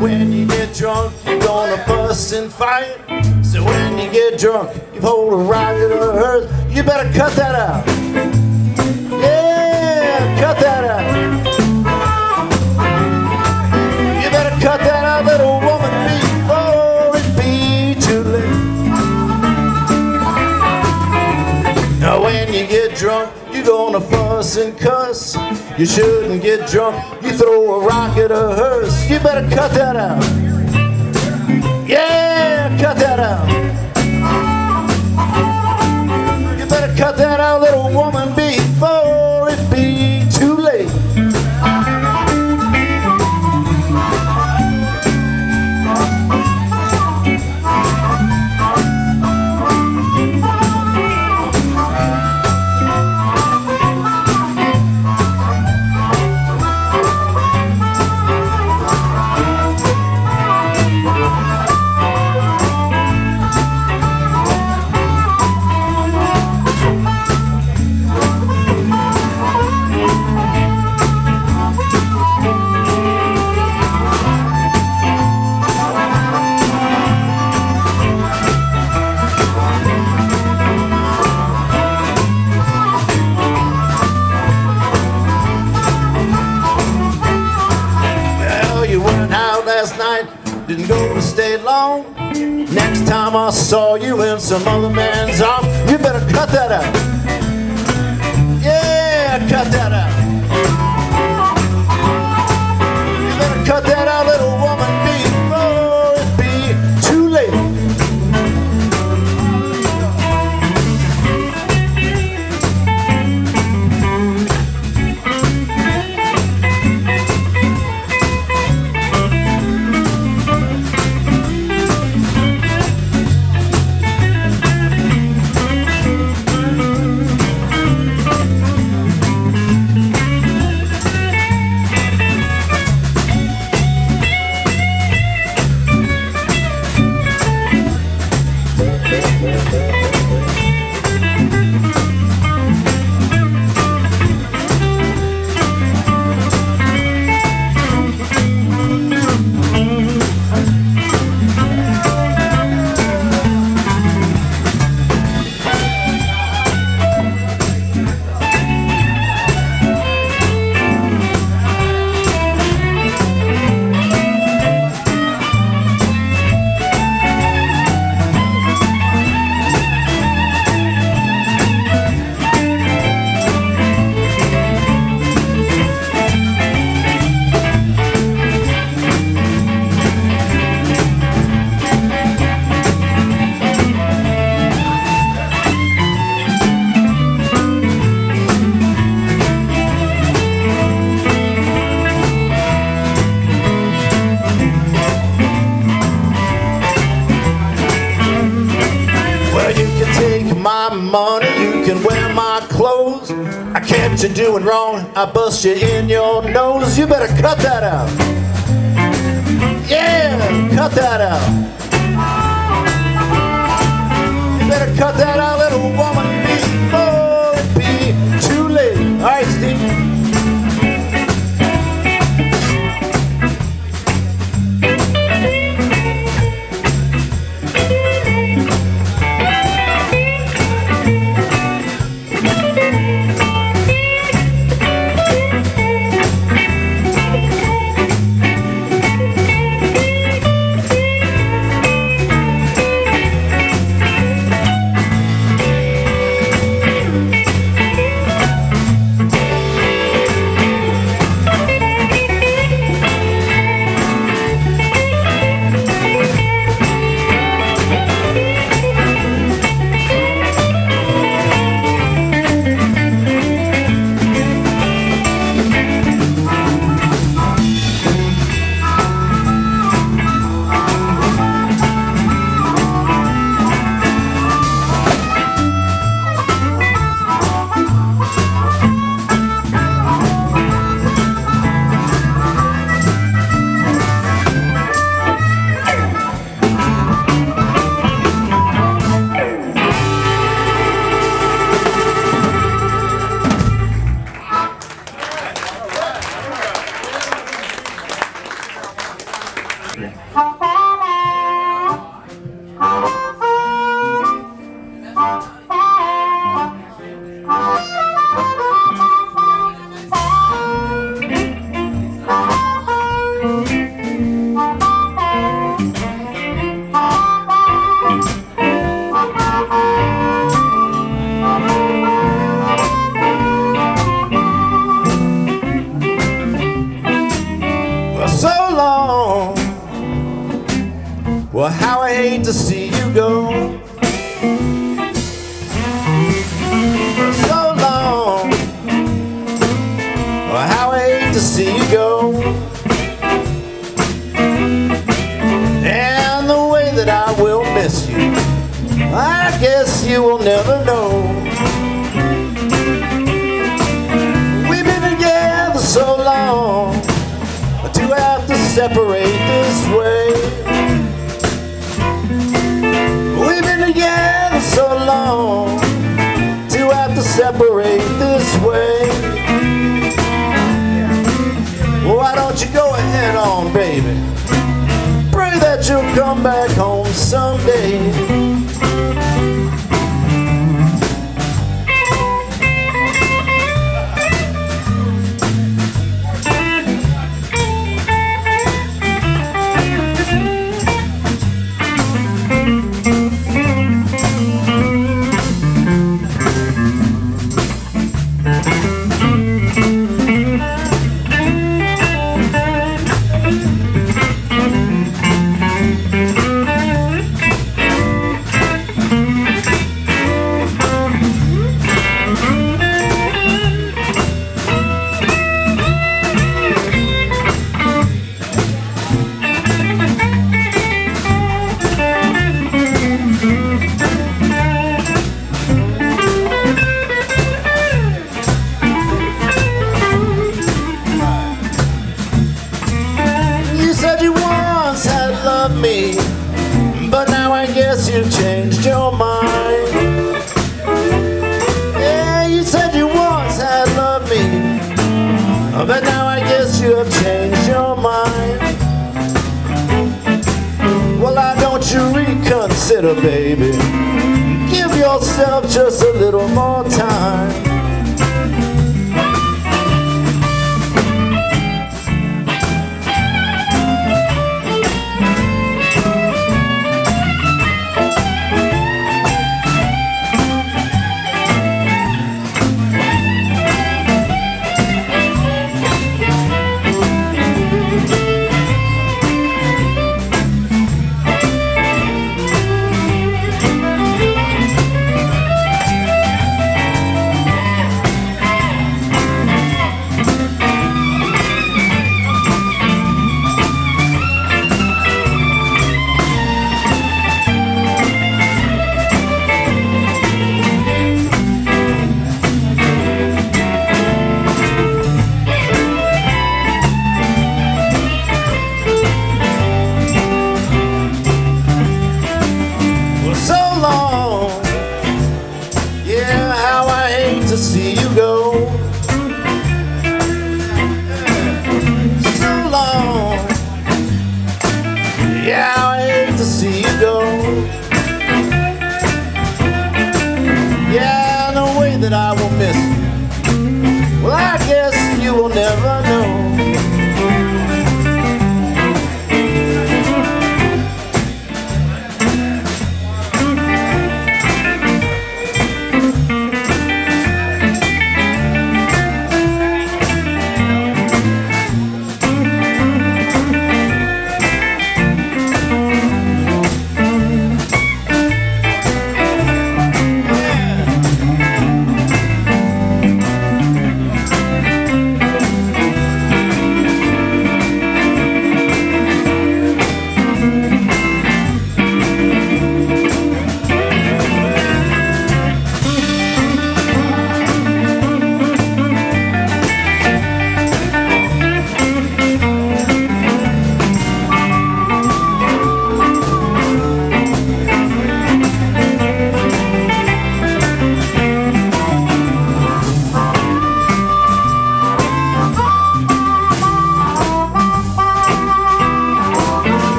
when you get drunk, you're gonna fuss and fight. So when you get drunk, you pull a riot or hurt, you better cut that out. And cuss. You shouldn't get drunk. You throw a rock at a hearse. You better cut that out. Yeah, cut that out. You better cut that out, little woman. you in.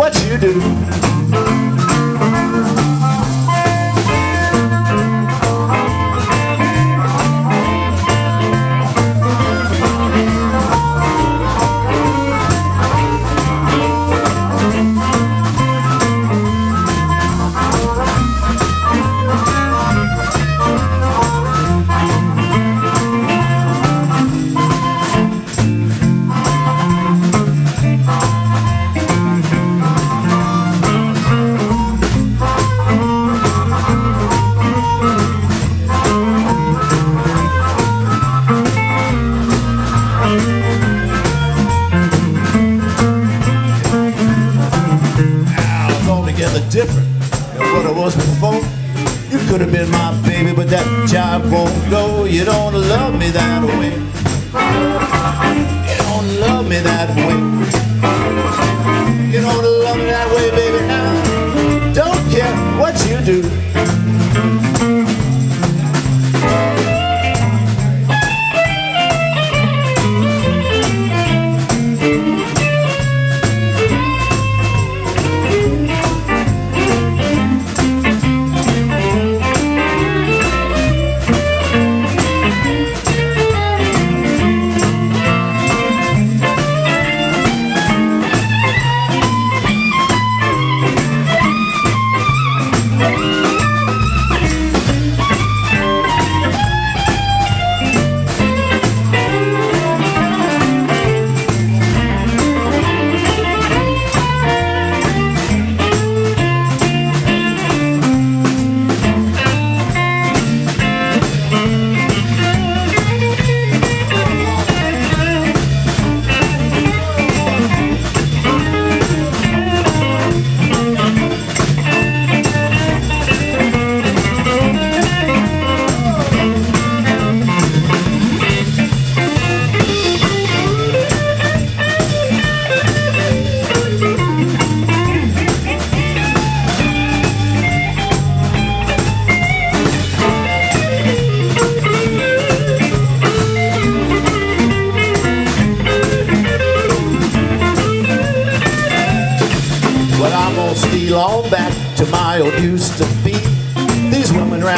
what you do. that away.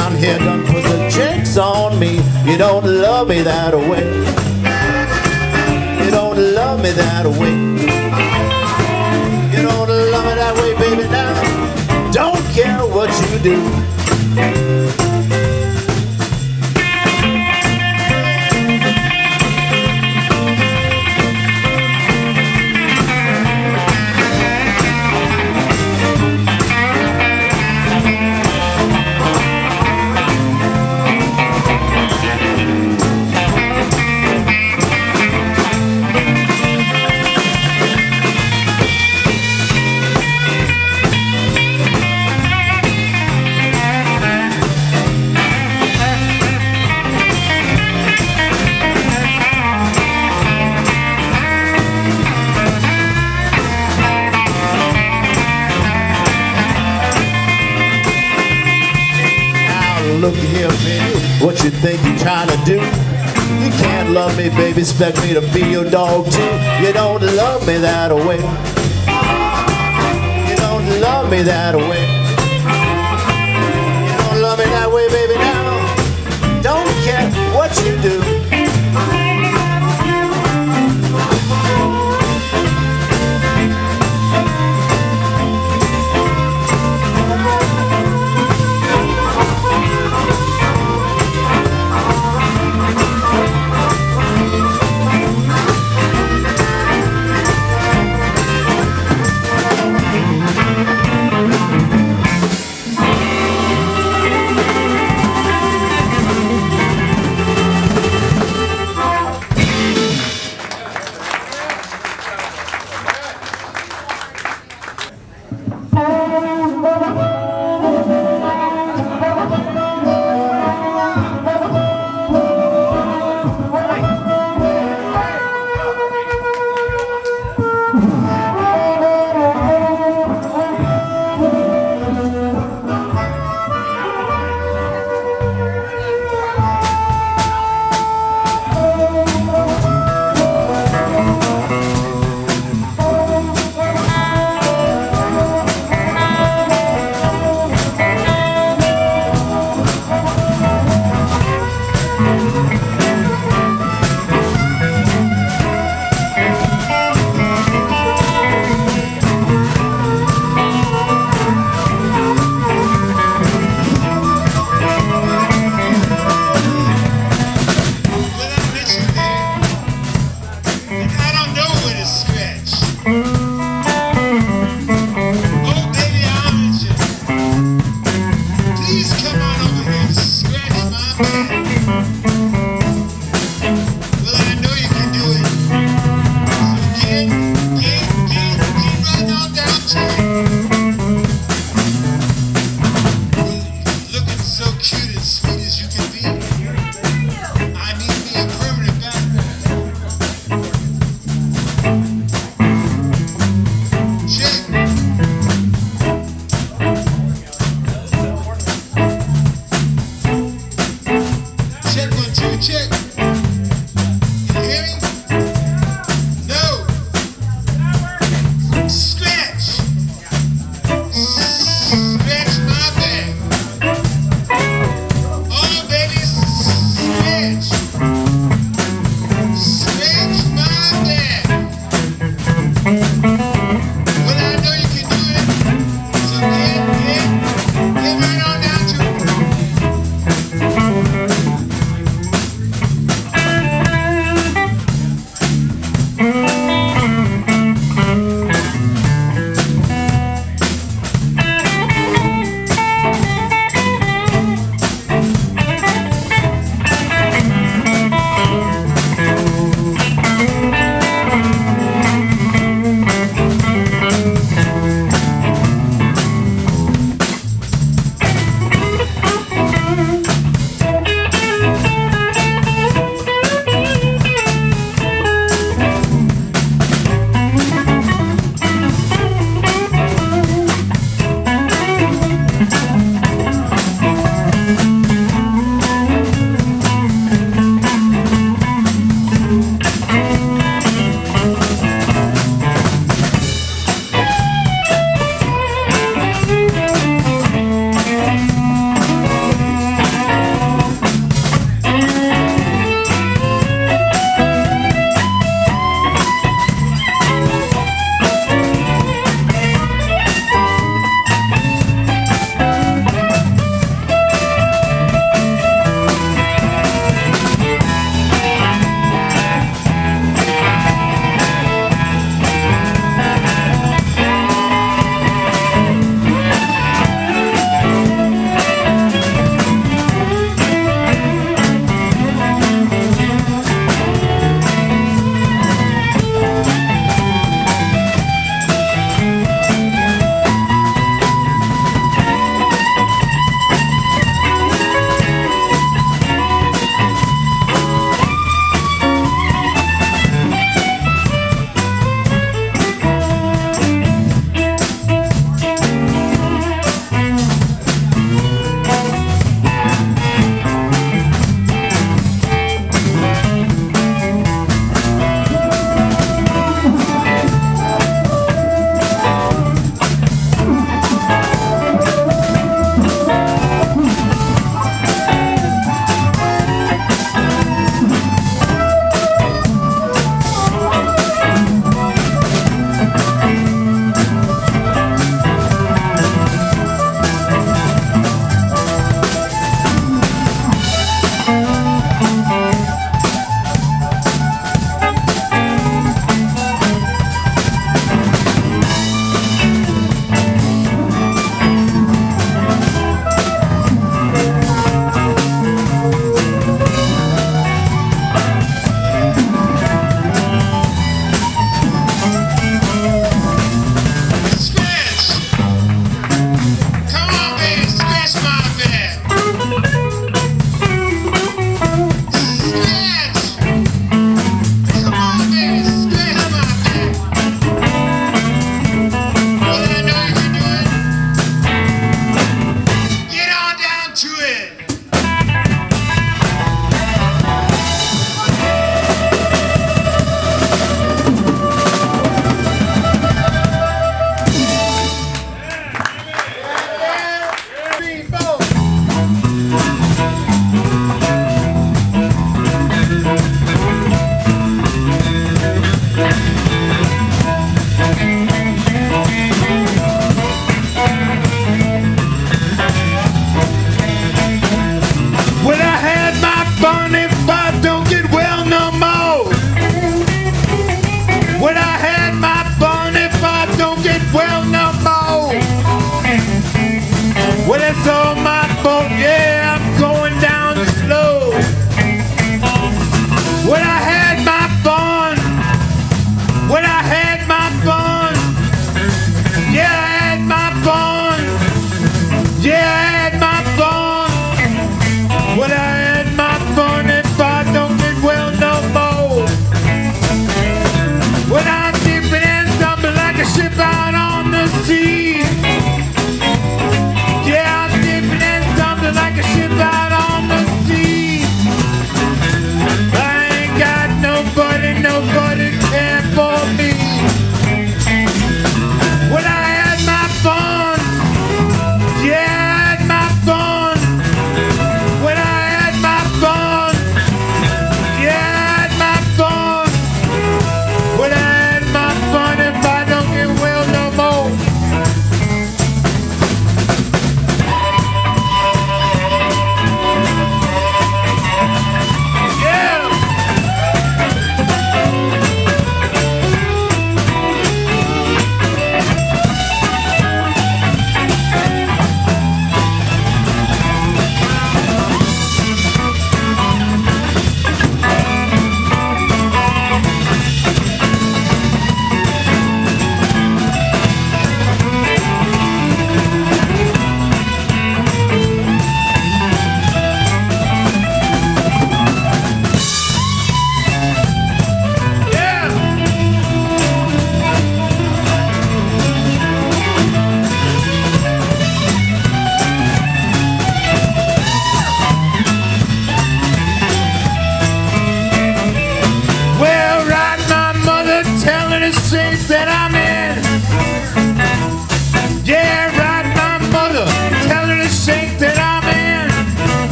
around here done put the tricks on me. You don't love me that way. You don't love me that way. You don't love me that way, baby. Now, don't care what you do. Think you're trying to do. You can't love me, baby, expect me to be your dog too. You don't love me that way. You don't love me that way.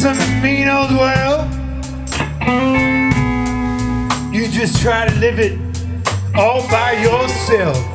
Some mean old well. You just try to live it all by yourself.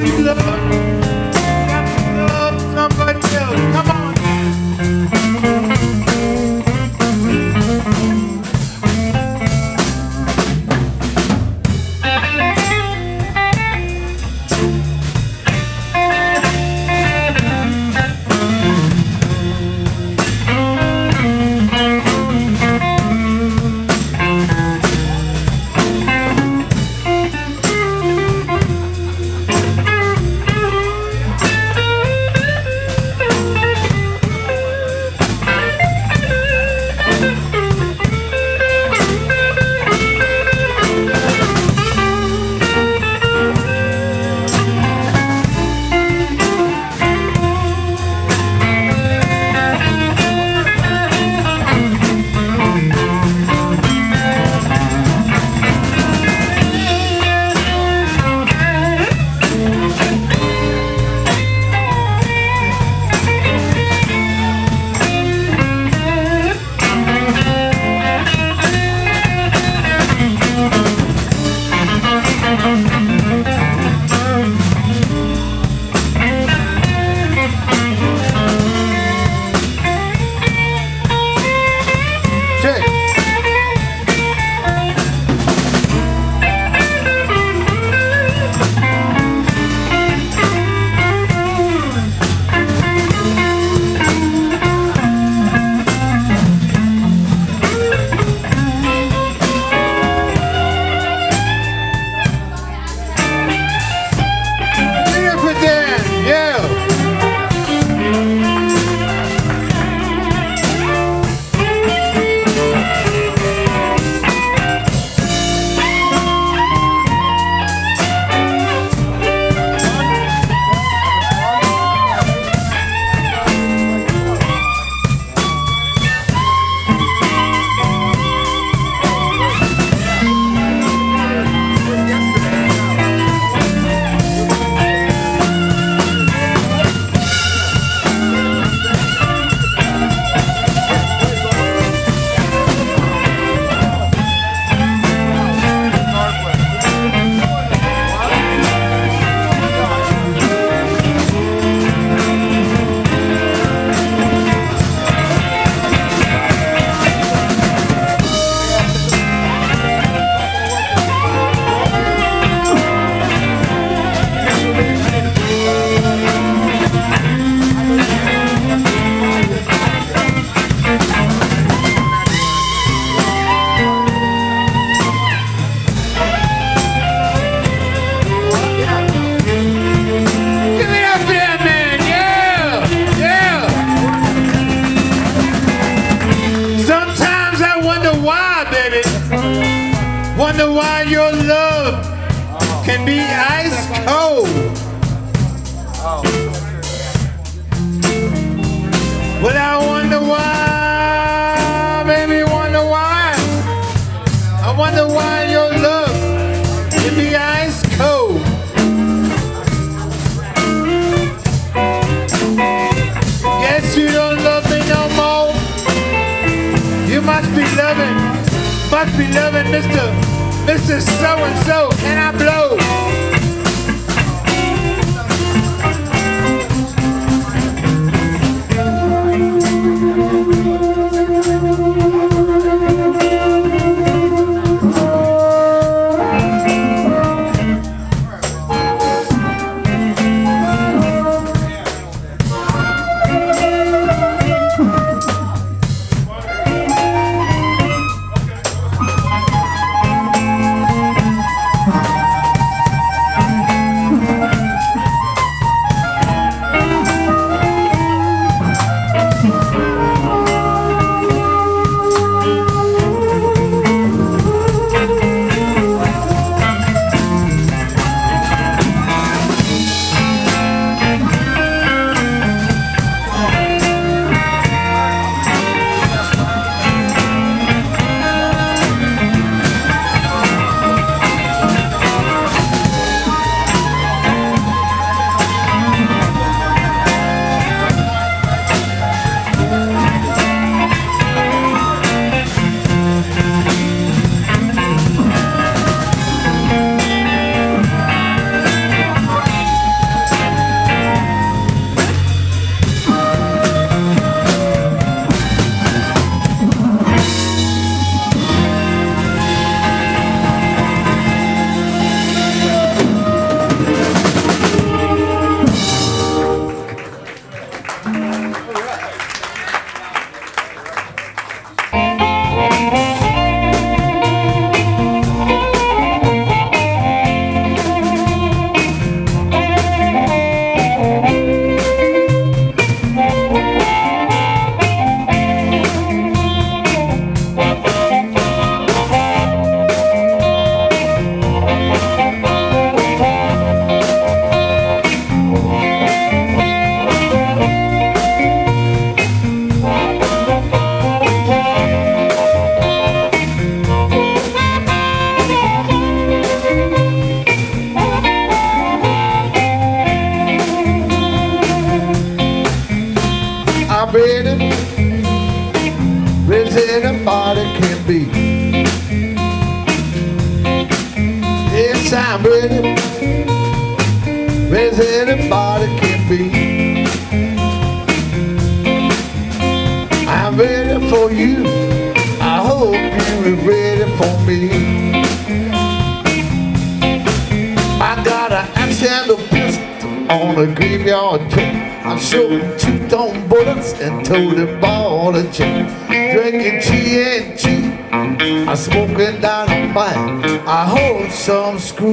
Find love.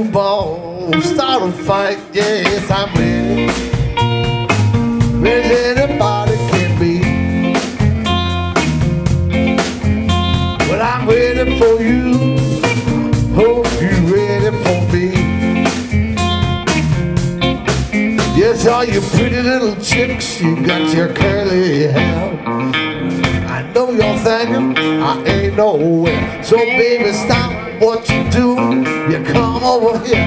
Screwball. Start a fight. Yes, I'm ready. Ready anybody can be. Well, I'm ready for you. Hope you're ready for me. Yes, all you pretty little chicks, you got your curly hair. I know you're thinking I ain't nowhere. So baby, stop what you do. Over here.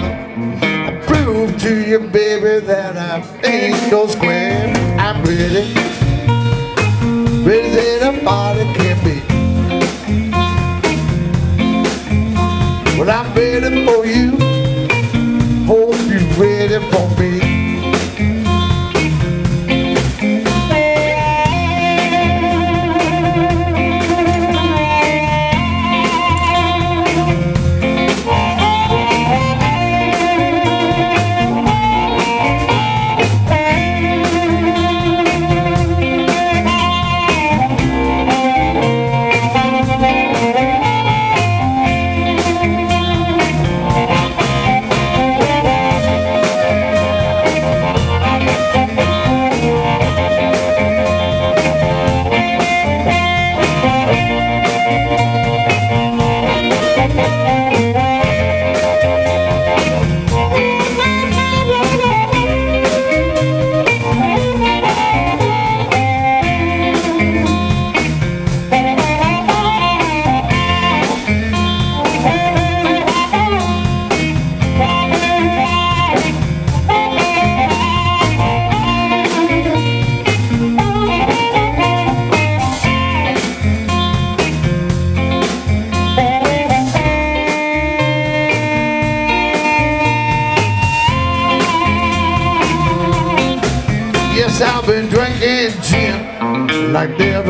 I prove to you, baby, that I ain't no square. I'm ready. Ready as anybody can be. Well, I'm ready for you. Hope you're ready for me.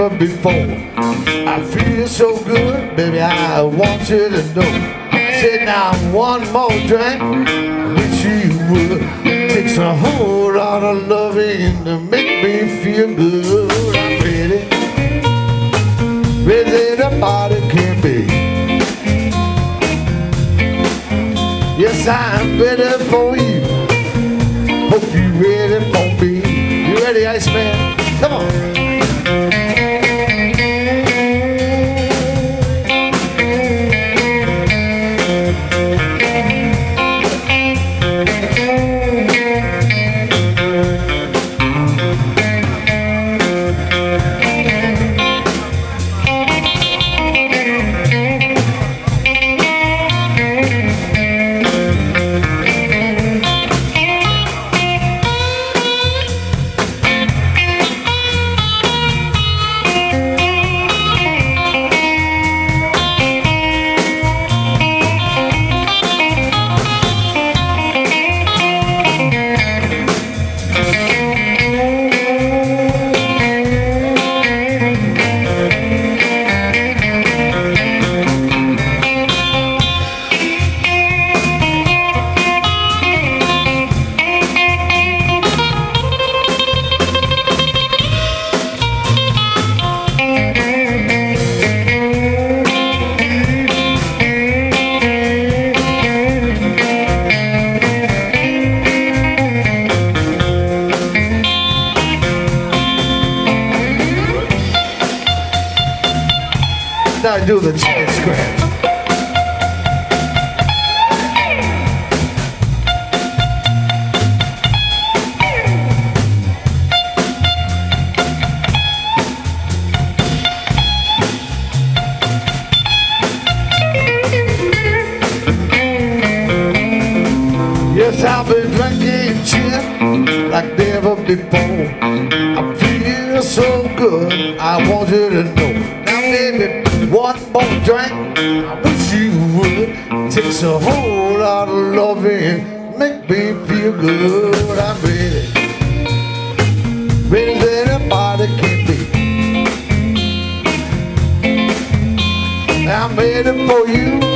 Never before. Like never before. I feel so good, I want you to know. Now, baby, one more drink, I wish you would. Takes a whole lot of loving, make me feel good. I'm ready, ready as anybody can be. I'm ready for you.